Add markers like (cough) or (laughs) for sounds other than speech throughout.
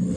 you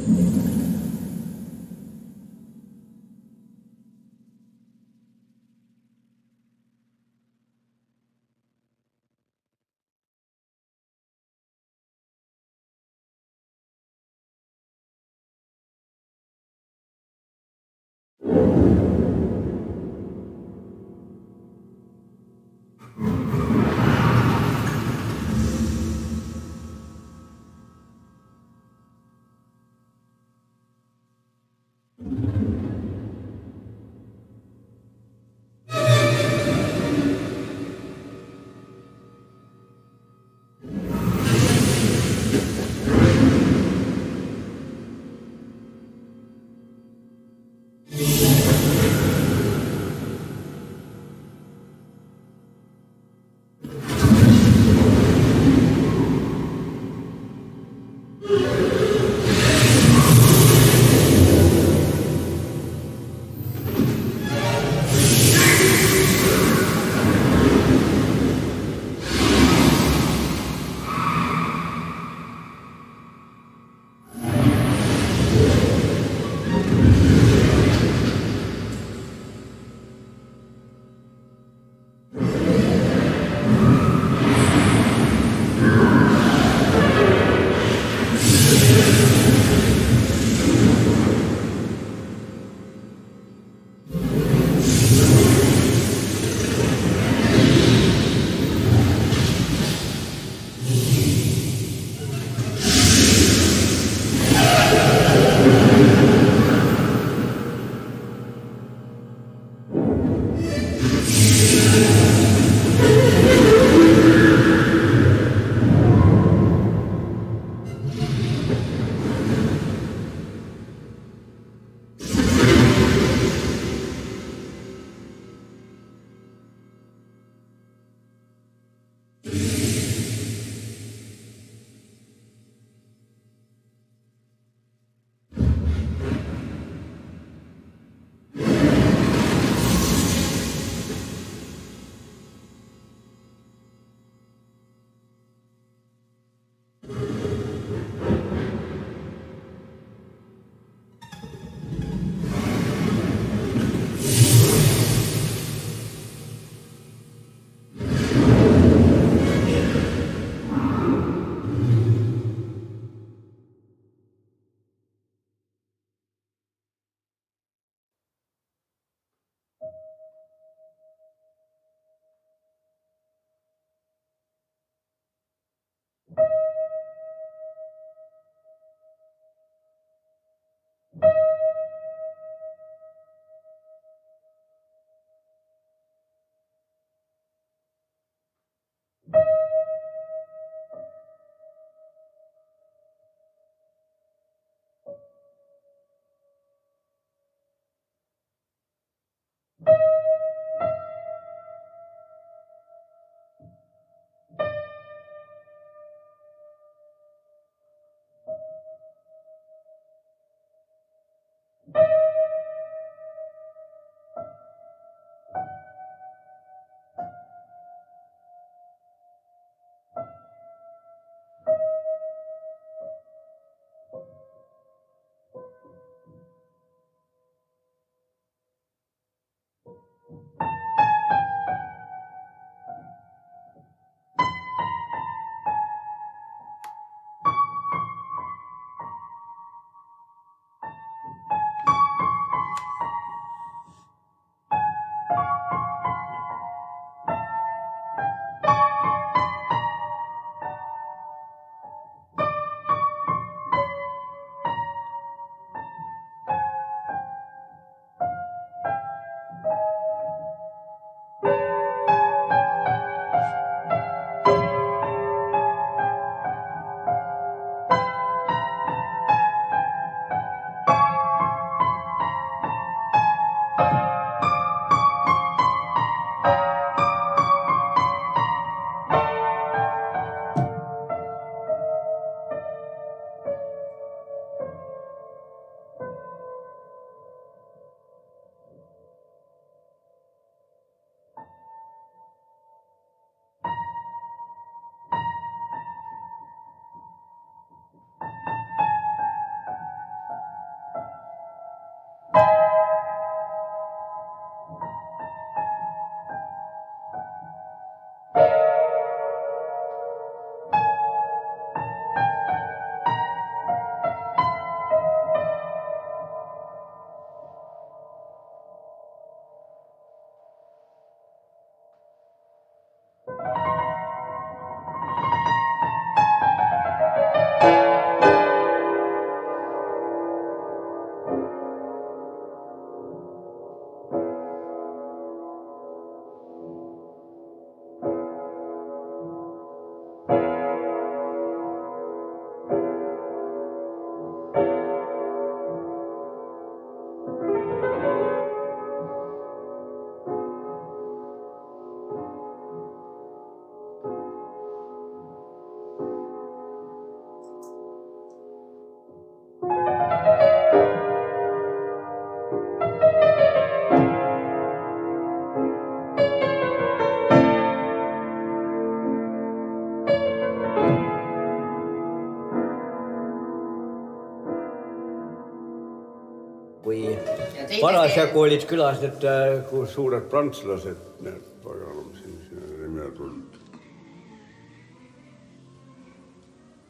parasjagu olid külas need äh, kus suured prantslased, need paganam siin, siin nime tulnud.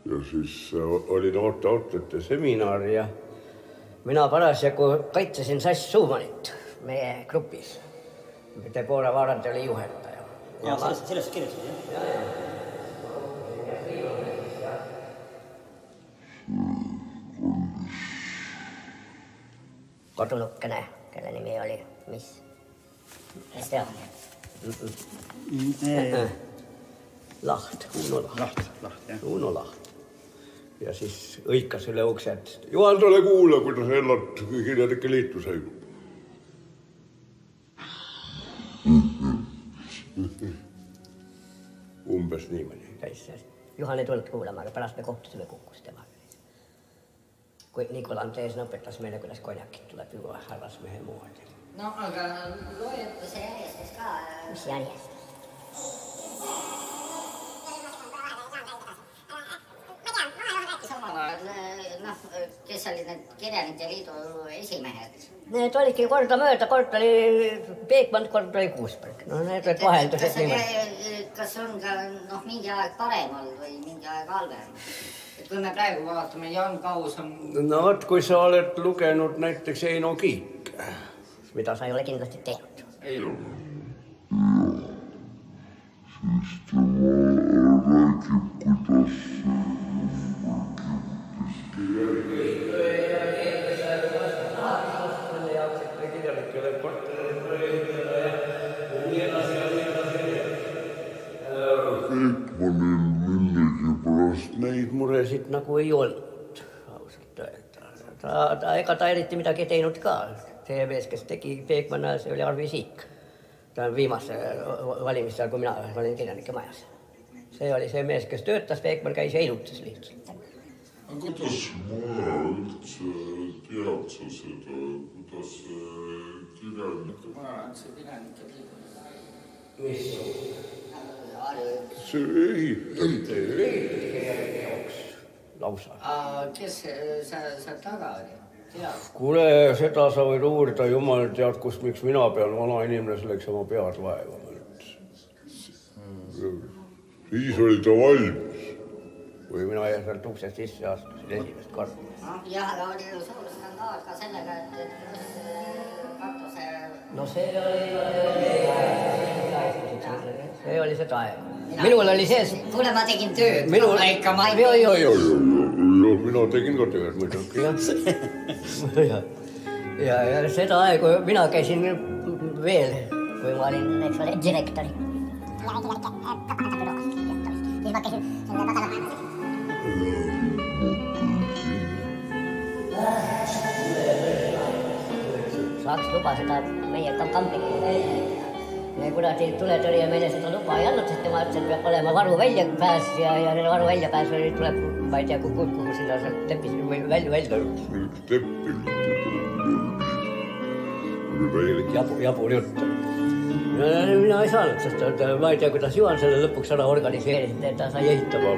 ja siis äh, oli noorteautorite seminar ja mina parasjagu kaitsesin Sass Suumanit meie grupis. Debora Vaarand oli juhendaja. sellest, kirjutasid jah? kodulukene, kelle nimi oli, mis? kes teab? Laht, Uno Laht, laht, laht jah. Uno Laht. ja siis hõikas üle ukse, et Juhan, tule kuula, kuidas Ellart kirjanike liitu sõimab. (laughs) umbes niimoodi. käis see. Juhan ei tulnud kuulama, aga pärast me kohtusime Kukus temaga. kun Nikolan tees opettaisi meillä, kun tässä konjakki tulee pyvää harrasmiehen muualle. No, aga loe, se järjestys ka. Mis järjestys? Kes olid need Kirjanike Liidu esimehed. Need olidki kordamööda, kord oli Peekmann, kord oli Kuusberg. no need olid vaheldused niimoodi. kas on ka noh, mingi aeg parem olnud või mingi aeg halvem? et kui me praegu vaatame, Jan Kaus on no vot, kui sa oled lugenud näiteks Eino Kiik, mida sa ei ole kindlasti teinud. selle nagu ei olnud, ausalt öelda. ta, ta, ega ta eriti midagi ei teinud ka. see mees, kes tegi Peekmanni ajal, see oli Arvi Siik. ta on viimase valimiste ajal, kui mina olin kirjanike majas. see oli see mees, kes töötas, Peekmann käis ja ilutas lihtsalt. kuidas maja üldse tead sa seda, kuidas see kirjanik, ma olen see Kirjanike Liidu. see ehitati, ehitati kirjanike jaoks lausa. kes sa, sa taga oli? kuule, seda sa võid uurida, jumal teab, kust, miks mina pean, vana inimene selleks oma pead vaevama üldse. siis oli ta valmis. kui mina sealt uksest sisse astusin esimest korda. noh, jah, aga oli ju suur skandaal ka sellega, et, äh, katuse no see oli, see oli seda aega. Minul oli sees, kuule, ma tegin tööd. minul ikka ma ei Joo, joo, joo. mina tegin ka tööd muidugi jah. ja, ja, ja seda aega mina käisin veel, kui ma olin, eks ole, direktor. siis ma käisin selle taga. saaks luba seda meie kam- ja kuradi tuletõrje meile seda luba ei andnud, sest tema ütles, et peab olema varu väljapääs ja, ja selle varu väljapääs oli, tuleb, ma ei tea, kuhu, kuhu sinna sealt leppisime või välja, välja. nüüd teppinud. oli täielik jabu, jabur jutt. mina ei saanud, sest et ma ei tea, kuidas Juhan selle lõpuks ära organiseeris, et ta sai ehitama